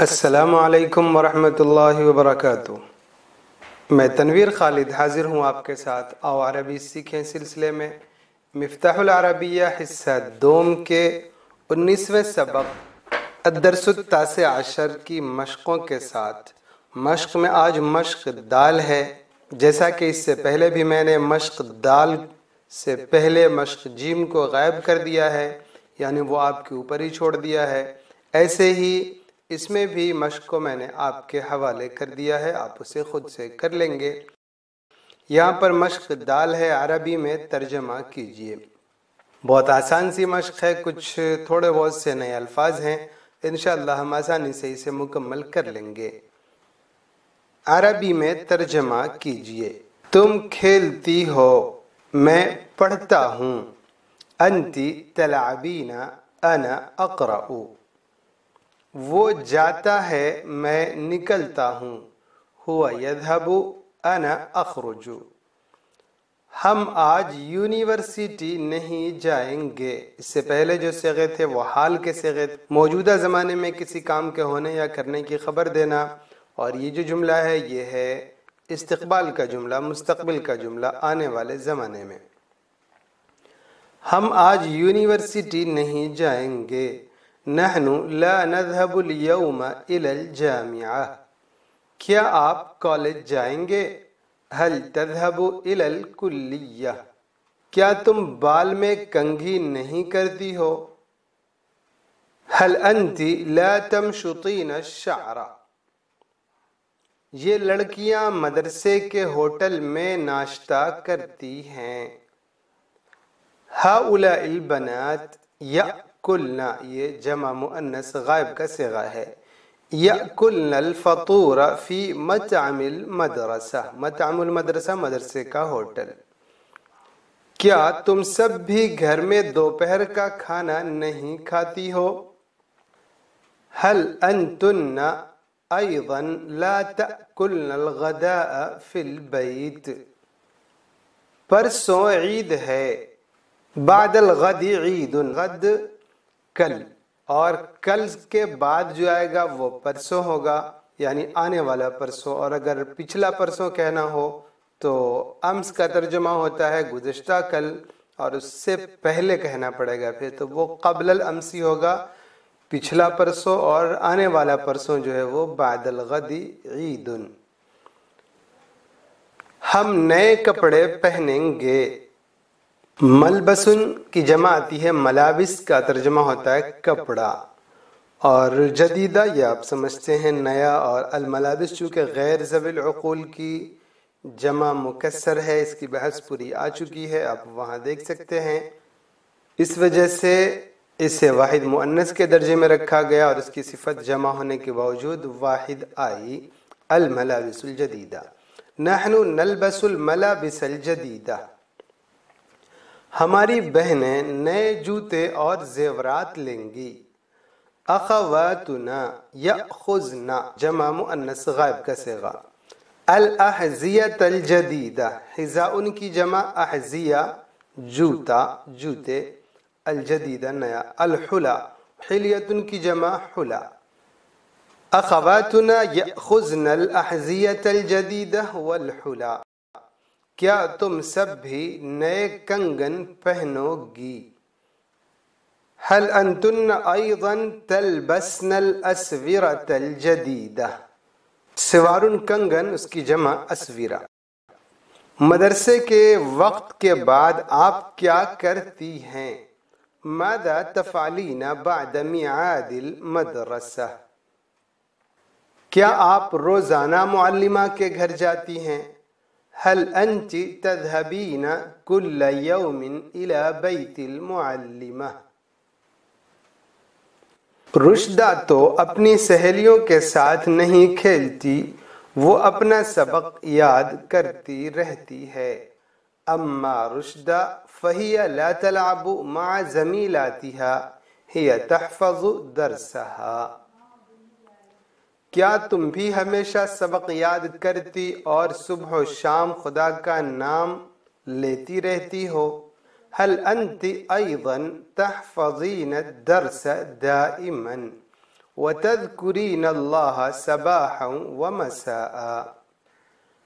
असलकम वरहमतुल्लाहि वबरकातुहू। मैं तनवीर खालिद हाजिर हूँ आपके साथ आओ अरबी सीखें सिलसिले में। मफ्ताहुल अरबिया हिस्सा दोम के उन्नीसवें सबक अदरसुत्तास आशर की मशक़ों के साथ। मश्क में आज मश्क दाल है। जैसा कि इससे पहले भी मैंने मश्क दाल से पहले मश्क जीम को गायब कर दिया है, यानी वो आपके ऊपर ही छोड़ दिया है। ऐसे ही इसमें भी मश्क को मैंने आपके हवाले कर दिया है, आप उसे खुद से कर लेंगे। यहाँ पर मश्क दाल है, अरबी में तर्जमा कीजिए। बहुत आसान सी मश्क है, कुछ थोड़े बहुत से नए अल्फाज हैं। इनशाला हम आसानी से इसे मुकम्मल कर लेंगे। अरबी में तर्जमा कीजिए। तुम खेलती हो, मैं पढ़ता हूँ। अंति तलाबीना अना अकराऊ। वो जाता है, मैं निकलता हूँ। हुआ यदहबु, अना अखरुजु। हम आज यूनिवर्सिटी नहीं जाएँगे। इससे पहले जो सगे थे, वो हाल के सेगे मौजूदा ज़माने में किसी काम के होने या करने की खबर देना, और ये जो जुमला है, ये है इस्तकबाल का जुमला, मुस्तकबिल का जुमला आने वाले ज़माने में। हम आज यूनिवर्सिटी नहीं जाएँगे। नहनु ला नजहबुल यौम इलल जामिया क्या आप कॉलेज जाएँगे? हल तजहबु इलल कुल्लिया। क्या तुम बाल में कंघी नहीं करती हो? हल अंति ला तमशुतीन शारा। ये लड़कियाँ मदरसे के होटल में नाश्ता करती हैं। हाउला इल बनात या कुलना, ये जमा मुन्नस गायब का सेगा है। यकुलनल फतूर फ़ी मतअमिल मदरसा मतअमुल मदरसा मदरसे का होटल। क्या तुम सब भी घर में दोपहर का खाना नहीं खाती हो? हल अंतुन्ना अयदन ला तकुलनल गदा फिल बैत। परसों ईद है, बादल गदी ईद गद कल। और कल के बाद जो आएगा वो परसों होगा, यानी आने वाला परसों। और अगर पिछला परसों कहना हो तो अम्स का तर्जुमा होता है गुजश्ता कल, और उससे पहले कहना पड़ेगा फिर। तो वो कबल अमसी होगा, पिछला परसों और आने वाला परसों जो है वो बादल गदी ईद हम नए कपड़े पहनेंगे। मलबसुन की जमा आती है, मलाबिस का तर्जमा होता है कपड़ा। और जदीदा ये आप समझते हैं, नया और अल मलाबिस चूँकि गैर जबिल अकूल की जमा मुकसर है, इसकी बहस पूरी आ चुकी है, आप वहाँ देख सकते हैं। इस वजह से इसे वाहिद मुन्नस के दर्जे में रखा गया और इसकी सिफत जमा होने के बावजूद वाहिद आई अल जदीदा। नहनु नलबसुल मलाबिसल जदीदा। हमारी बहनें नए जूते और जेवरात लेंगी। अखवातुना यखुजना जमा मुअन्नस गायब का सेगा। अल अहजियत अल जदीदा, हिजा उनकी जमा, अहजिया, जूता, जूते। अल जदीदा नया, अल हुला, हिलियत उनकी जमा, हुला। अखवातुना यखुजना अल अहजियत अल जदीदा वल हुला। क्या तुम सब भी नए कंगन पहनोगी? हल अंतुन अयदन तलबसनल असविरतल जदीदा। सिवारुन कंगन, उसकी जमा असविरा। मदरसे के वक्त के बाद आप क्या करती हैं? मादा तफालीना बादमियादिल मदरसा। क्या आप रोज़ाना मुअल्लिमा के घर जाती हैं? हल अंति तजहबीन कुल्ल यौमिन इला बैतिल मुअल्लिमा रुशदा तो अपनी सहेलियों के साथ नहीं खेलती वो अपना सबक याद करती रहती है अम्मा रुशदा फहिया ला तलाबु मा जमीलातिहा हिया तहफज़ु दरसहा क्या तुम भी हमेशा सबक याद करती और सुबह शाम खुदा का नाम लेती रहती हो? हल अंति अयदन तहफजीन दरस दाइमन व तदकुरीन अल्लाह सबाह व मसा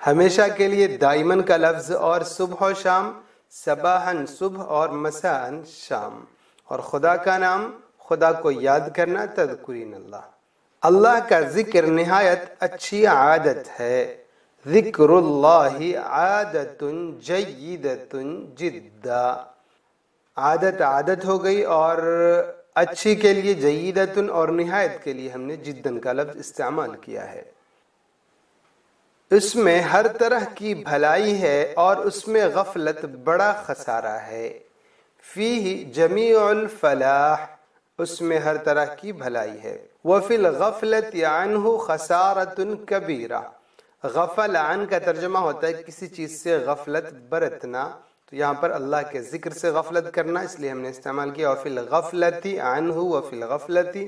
हमेशा के लिए दाइमन का लफ्ज और सुबह शाम, सबाहन सुबह और मसान शाम। और खुदा का नाम, खुदा को याद करना तदकुरीन अल्लाह। अल्लाह का ज़िक्र निहायत अच्छी आदत है। आदतुन जय्यदतुन जिद्दा। आदत आदत हो गई और अच्छी के लिए जयीदतुन और निहायत के लिए हमने जिद्दन का लफ्ज इस्तेमाल किया है। इसमें हर तरह की भलाई है और उसमें गफलत बड़ा खसारा है। फ़ी जमी फलाह। उसमें हर तरह की भलाई है। वफिल गफलत यानहु खसारतुन कबीरा। गफल आन का तर्जमा होता है, किसी चीज़ से गफलत बरतना। तो यहाँ पर अल्लाह के ज़िक्र से गफलत करना, इसलिए हमने इस्तेमाल किया, वफिल गफलती अनहु, वफिल गफलती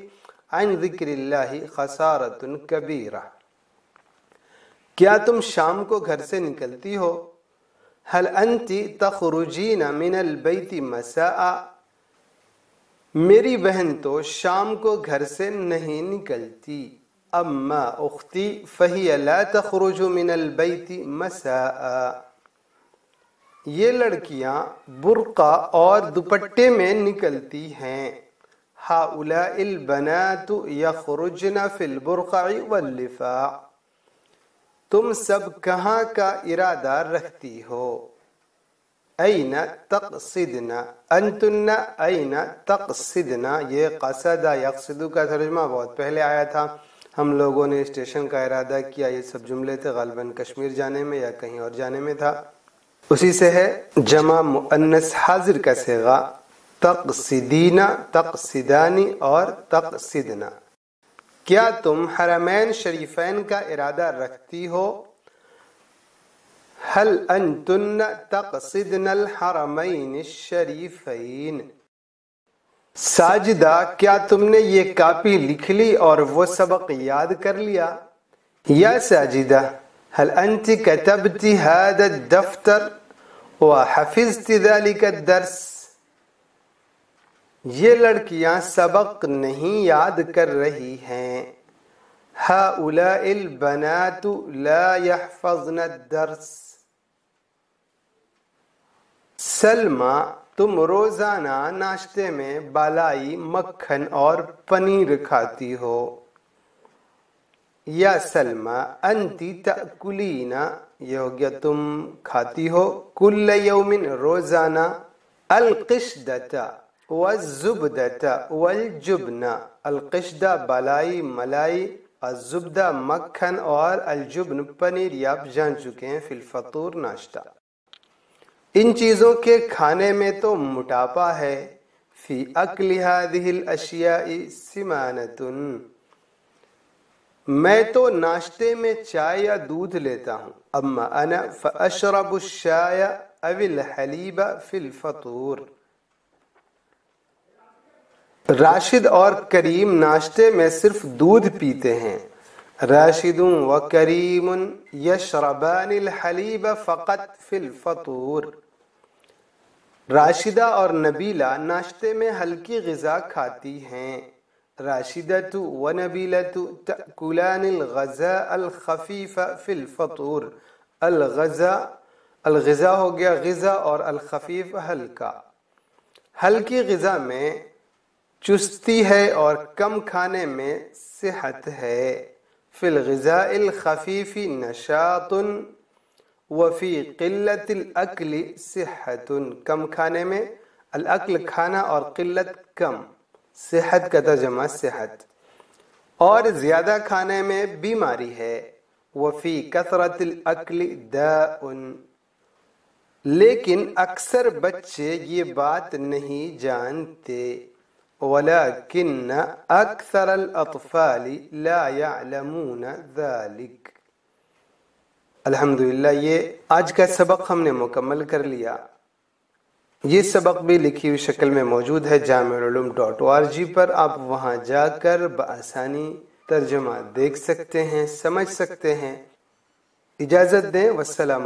अन ज़िक्र खसारतुन कबीरा। क्या तुम शाम को घर से निकलती हो? हल अंति तखरुजीन मिनल बैती मसा मेरी बहन तो शाम को घर से नहीं निकलती। अम्मा उख्ती, फही ला तखरुजु मिनल बैती मसा ये लड़कियाँ बुरका और दुपट्टे में निकलती हैं। हाउला बनातु यखरुजना फिल बुरकाई वल्लिफा। तुम सब कहाँ का इरादा रखती हो? ऐन तकसिदना अंतुन्ना ऐन तकसिदना ये कसदा यकसिदु का तर्जमा बहुत पहले आया था हम लोगों ने स्टेशन का इरादा किया ये सब जुमले थे गालबन कश्मीर जाने में या कहीं और जाने में था उसी से है जमा मुन्नस हाजिर का सेगा तकसिदीना तकसिदानी और तकसिदना क्या तुम हरमैन शरीफैन का इरादा रखती हो हल अंतुन तकसिदनल हरमैन शरीफैन साजिदा क्या तुमने ये कापी लिख ली और वो सबक याद कर लिया या साजिदा हल अंत कतबती हाद दफ्तर व हफिजती दालिका दर्स ये लड़कियाँ सबक नहीं याद कर रही हैं हाउलाइल बनातु ला यहफज़न दर्स सलमा, तुम रोज़ाना नाश्ते में बालाई, मक्खन और पनीर खाती हो। या सलमा, अंती तकुलीना योग्य तुम खाती हो। कुल्ल यौमिन रोज़ाना, अलकिशदता वजुबदता वलजुबना, अलकिशदा बलाई, मलाई अजुबदा मक्खन और अलजुबन पनीर। ये आप जान चुके हैं फिल फतूर नाश्ता। इन चीज़ों के खाने में तो मोटापा है। फ़ी अकलिहादिल अशिया मैं तो नाश्ते में चाय या दूध लेता हूँ। अम्मा अना फशरब शाय अविल हलीबा फिल फतूर। राशिद और करीम नाश्ते में सिर्फ़ दूध पीते हैं। राशिदुम व करीम यशरबानिल हलीब फ़कत फिल फतूर राशिदा और नबीला नाश्ते में हल्की गज़ा खाती हैं। राशिदतु व नबीलतु तकुलानिल गज़ा अल खफीफा फिल फतूर अल गज़ा अल गज़ा हो गया गज़ा और अल खफीफ हल्का। हल्की गज़ा में चुस्ती है और कम खाने में सेहत है। फिल गज़ाइल खफीफी वफ़ी क़िल्लतिल अक्ली कम खाने में अल खाना और क़िल्लत कम सेहत का तर्जमा सेहत और ज़्यादा खाने में बीमारी है वफ़ी कसरतिल दाउन लेकिन अक्सर बच्चे ये बात नहीं जानते वलाकिन अक्सर अतफाली ला यालमून ज़ालिक अल्हम्दुलिल्लाह ये आज का सबक हमने मुकम्मल कर लिया ये सबक भी लिखी हुई शक्ल में मौजूद है जाम डॉट ओ पर आप वहाँ जाकर बसानी तर्जमा देख सकते हैं समझ सकते हैं इजाज़त दें वसलम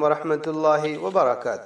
वरहमल वर्का